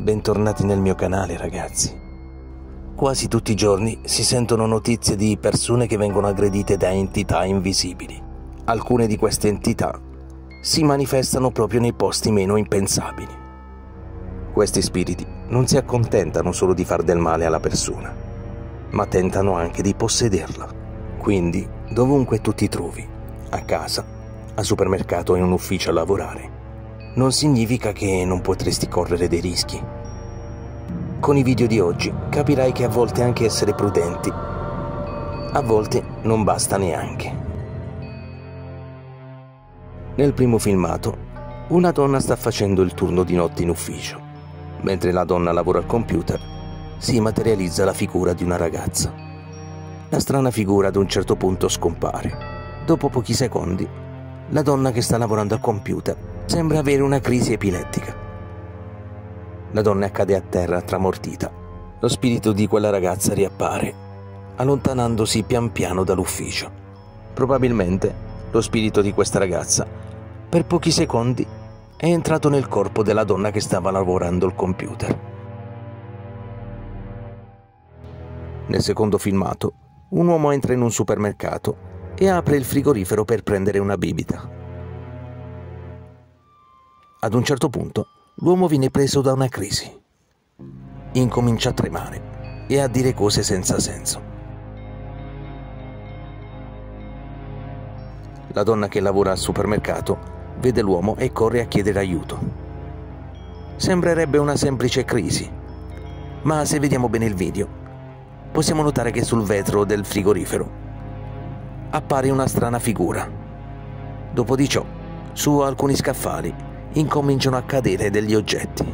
bentornati nel mio canale ragazzi. Quasi tutti i giorni si sentono notizie di persone che vengono aggredite da entità invisibili. Alcune di queste entità si manifestano proprio nei posti meno impensabili. Questi spiriti non si accontentano solo di far del male alla persona, ma tentano anche di possederla. Quindi, dovunque tu ti trovi, a casa, al supermercato o in un ufficio a lavorare, non significa che non potresti correre dei rischi. Con i video di oggi capirai che a volte anche essere prudenti, a volte non basta neanche. Nel primo filmato, una donna sta facendo il turno di notte in ufficio. Mentre la donna lavora al computer, si materializza la figura di una ragazza. La strana figura ad un certo punto scompare. Dopo pochi secondi, la donna che sta lavorando al computer sembra avere una crisi epilettica. La donna cade a terra tramortita. Lo spirito di quella ragazza riappare, allontanandosi pian piano dall'ufficio. Probabilmente lo spirito di questa ragazza, per pochi secondi, è entrato nel corpo della donna che stava lavorando al computer. Nel secondo filmato, un uomo entra in un supermercato e apre il frigorifero per prendere una bibita. Ad un certo punto l'uomo viene preso da una crisi. Incomincia a tremare e a dire cose senza senso. La donna che lavora al supermercato vede l'uomo e corre a chiedere aiuto. Sembrerebbe una semplice crisi, ma se vediamo bene il video, possiamo notare che sul vetro del frigorifero appare una strana figura. Dopo di ciò, su alcuni scaffali incominciano a cadere degli oggetti.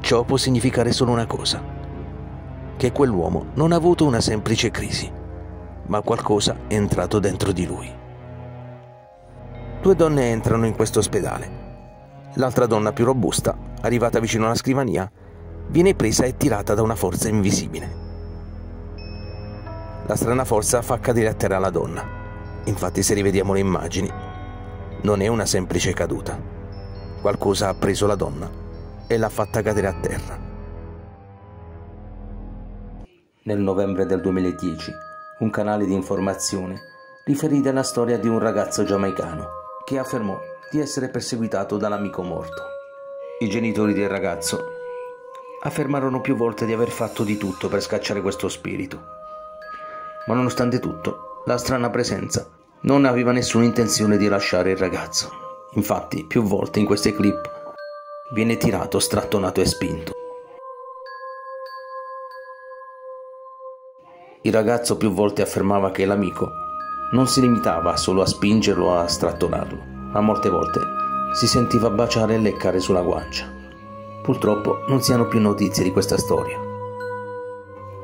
Ciò può significare solo una cosa, che quell'uomo non ha avuto una semplice crisi, ma qualcosa è entrato dentro di lui. Due donne entrano in questo ospedale. L'altra donna più robusta, arrivata vicino alla scrivania, viene presa e tirata da una forza invisibile. La strana forza fa cadere a terra la donna. Infatti se rivediamo le immagini, non è una semplice caduta Qualcosa ha preso la donna e l'ha fatta cadere a terra. Nel novembre del 2010, un canale di informazione riferì della storia di un ragazzo giamaicano che affermò di essere perseguitato dall'amico morto. I genitori del ragazzo affermarono più volte di aver fatto di tutto per scacciare questo spirito. Ma nonostante tutto, la strana presenza non aveva nessuna intenzione di lasciare il ragazzo. Infatti, più volte in queste clip viene tirato, strattonato e spinto. Il ragazzo più volte affermava che l'amico non si limitava solo a spingerlo o a strattonarlo, ma molte volte si sentiva baciare e leccare sulla guancia. Purtroppo non si hanno più notizie di questa storia.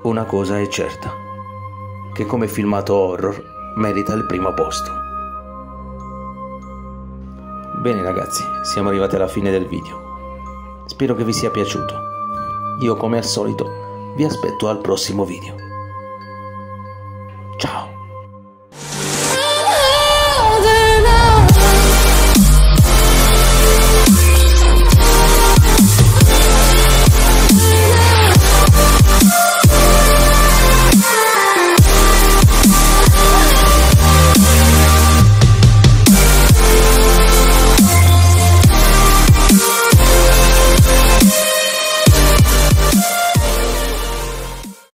Una cosa è certa, che come filmato horror merita il primo posto. Bene ragazzi, siamo arrivati alla fine del video. Spero che vi sia piaciuto. Io come al solito vi aspetto al prossimo video. Ciao!